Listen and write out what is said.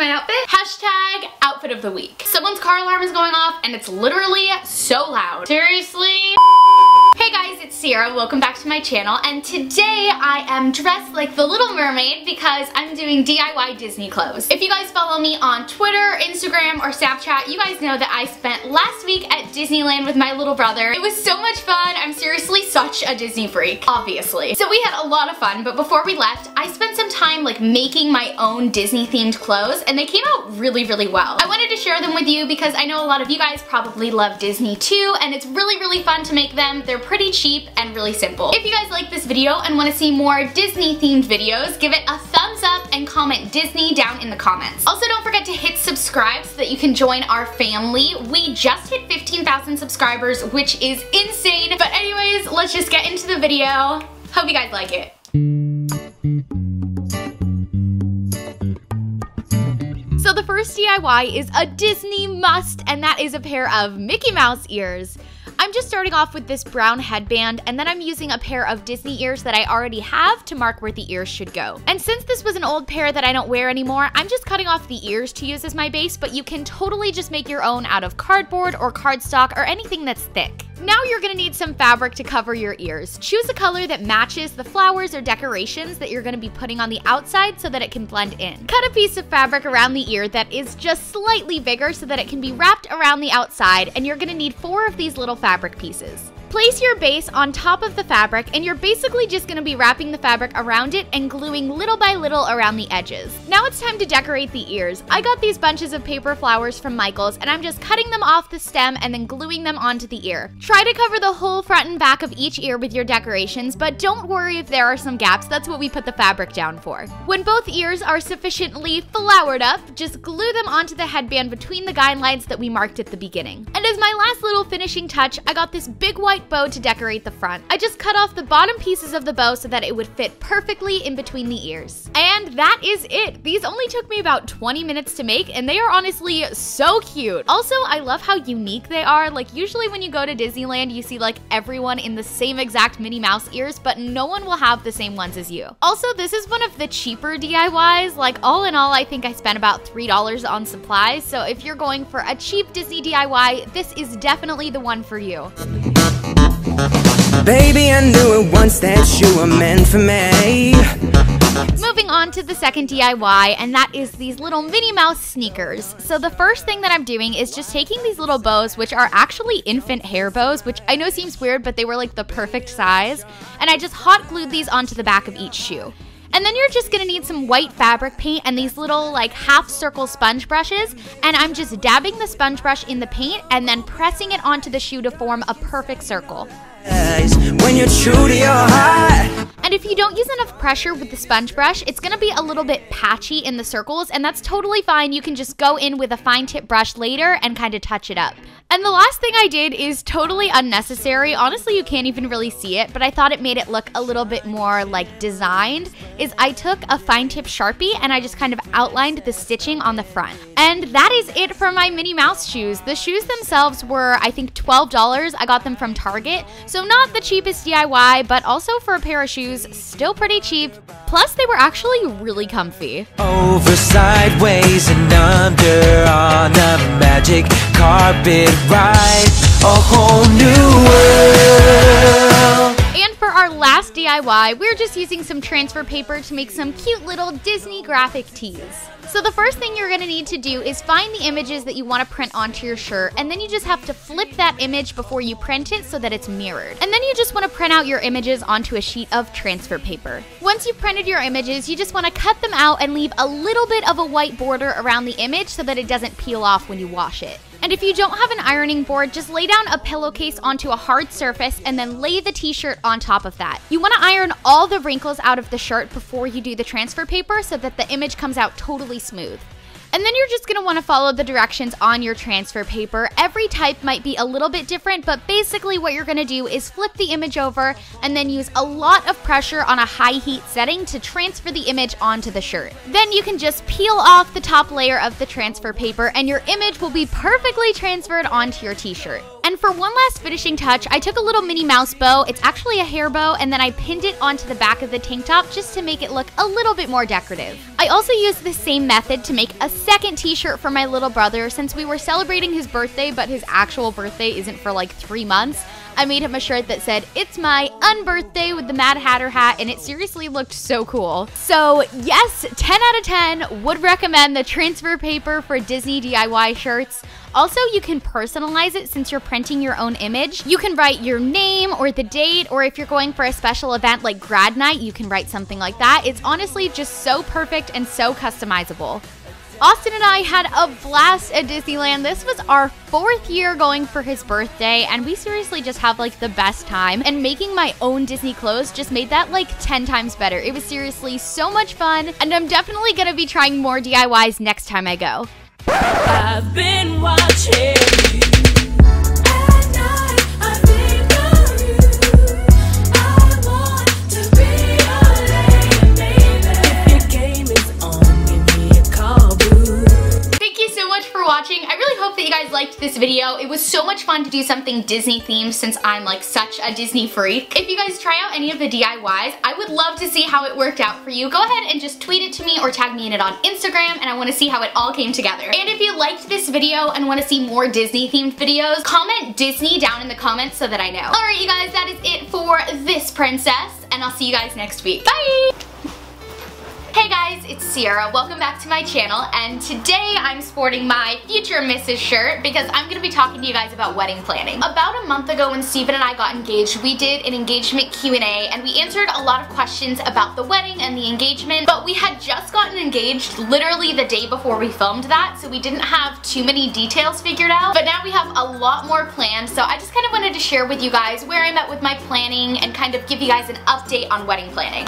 Hashtag outfit of the week. Someone's car alarm is going off and it's literally so loud. Seriously? Hey guys, it's Sierra. Welcome back to my channel and today I am dressed like the Little Mermaid because I'm doing DIY Disney clothes. If you guys follow me on Twitter, Instagram, or Snapchat, you guys know that I spent last week at Disneyland with my little brother. It was so much fun. I'm seriously such a Disney freak, obviously. So we had a lot of fun, but before we left, I spent some time like making my own Disney themed clothes and they came out really, really well. I wanted to share them with you because I know a lot of you guys probably love Disney too and it's really, really fun to make them. They're pretty cheap and really simple. If you guys like this video and want to see more Disney themed videos, give it a thumbs up and comment Disney down in the comments. Also don't forget to hit subscribe so that you can join our family. We just hit 15,000 subscribers, which is insane. But anyways, let's just get into the video. Hope you guys like it. So the first DIY is a Disney must, and that is a pair of Mickey Mouse ears. I'm just starting off with this brown headband and then I'm using a pair of Disney ears that I already have to mark where the ears should go. And since this was an old pair that I don't wear anymore, I'm just cutting off the ears to use as my base, but you can totally just make your own out of cardboard or cardstock or anything that's thick. Now you're gonna need some fabric to cover your ears. Choose a color that matches the flowers or decorations that you're gonna be putting on the outside so that it can blend in. Cut a piece of fabric around the ear that is just slightly bigger so that it can be wrapped around the outside and you're gonna need four of these little fabric pieces. Place your base on top of the fabric and you're basically just going to be wrapping the fabric around it and gluing little by little around the edges. Now it's time to decorate the ears. I got these bunches of paper flowers from Michaels and I'm just cutting them off the stem and then gluing them onto the ear. Try to cover the whole front and back of each ear with your decorations, but don't worry if there are some gaps, that's what we put the fabric down for. When both ears are sufficiently flowered up, just glue them onto the headband between the guidelines that we marked at the beginning. And as my last little finishing touch, I got this big white white bow to decorate the front. I just cut off the bottom pieces of the bow so that it would fit perfectly in between the ears. And that is it. These only took me about 20 minutes to make and they are honestly so cute. Also, I love how unique they are. Like usually when you go to Disneyland, you see like everyone in the same exact Minnie Mouse ears, but no one will have the same ones as you. Also, this is one of the cheaper DIYs. Like all in all, I think I spent about $3 on supplies. So if you're going for a cheap Disney DIY, this is definitely the one for you. Baby, I knew it once that you were meant for me. Moving on to the second DIY, and that is these little Minnie Mouse sneakers. So the first thing that I'm doing is just taking these little bows, which are actually infant hair bows, which I know seems weird, but they were like the perfect size. And I just hot glued these onto the back of each shoe. And then you're just gonna need some white fabric paint and these little like half circle sponge brushes. And I'm just dabbing the sponge brush in the paint and then pressing it onto the shoe to form a perfect circle. When you're true to your heart. And if you don't use enough pressure with the sponge brush, it's gonna be a little bit patchy in the circles, and that's totally fine. You can just go in with a fine tip brush later and kind of touch it up. And the last thing I did is totally unnecessary. Honestly, you can't even really see it, but I thought it made it look a little bit more like designed, is I took a fine tip Sharpie and I just kind of outlined the stitching on the front. And that is it for my Minnie Mouse shoes. The shoes themselves were, I think, $12. I got them from Target. So not the cheapest DIY, but also for a pair of shoes, still pretty cheap. Plus, they were actually really comfy. Over, sideways, and under on magic carpet ride. A whole new world. And for our last DIY, we're just using some transfer paper to make some cute little Disney graphic tees. So the first thing you're going to need to do is find the images that you want to print onto your shirt and then you just have to flip that image before you print it so that it's mirrored. And then you just want to print out your images onto a sheet of transfer paper. Once you've printed your images, you just want to cut them out and leave a little bit of a white border around the image so that it doesn't peel off when you wash it. And if you don't have an ironing board, just lay down a pillowcase onto a hard surface and then lay the t-shirt on top of that. You want to iron all the wrinkles out of the shirt before you do the transfer paper so that the image comes out totally smooth. And then you're just going to want to follow the directions on your transfer paper. Every type might be a little bit different, but basically what you're going to do is flip the image over and then use a lot of pressure on a high heat setting to transfer the image onto the shirt. Then you can just peel off the top layer of the transfer paper and your image will be perfectly transferred onto your t-shirt. For one last finishing touch, I took a little Minnie Mouse bow. It's actually a hair bow, and then I pinned it onto the back of the tank top just to make it look a little bit more decorative. I also used the same method to make a second t-shirt for my little brother since we were celebrating his birthday, but his actual birthday isn't for like three months. I made him a shirt that said, It's my unbirthday with the Mad Hatter hat, and it seriously looked so cool. So, yes, 10 out of 10 would recommend the transfer paper for Disney DIY shirts. Also, you can personalize it since you're printing your own image. You can write your name or the date, or if you're going for a special event like grad night, you can write something like that. It's honestly just so perfect and so customizable. Austin and I had a blast at Disneyland. This was our fourth year going for his birthday, and we seriously just have like the best time. And making my own Disney clothes just made that like 10 times better. It was seriously so much fun, and I'm definitely gonna be trying more DIYs next time I go. Really hope that you guys liked this video. It was so much fun to do something Disney themed since I'm like such a Disney freak. If you guys try out any of the DIYs, I would love to see how it worked out for you. Go ahead and just tweet it to me or tag me in it on Instagram and I want to see how it all came together. And if you liked this video and want to see more Disney themed videos, comment Disney down in the comments so that I know. Alright you guys, that is it for this princess and I'll see you guys next week. Bye! Hey guys, it's Sierra. Welcome back to my channel and today I'm sporting my future Mrs. shirt because I'm going to be talking to you guys about wedding planning. About a month ago when Steven and I got engaged, we did an engagement Q&A and we answered a lot of questions about the wedding and the engagement, but we had just gotten engaged literally the day before we filmed that, so we didn't have too many details figured out, but now we have a lot more planned, so I just kind of wanted to share with you guys where I'm at with my planning and kind of give you guys an update on wedding planning.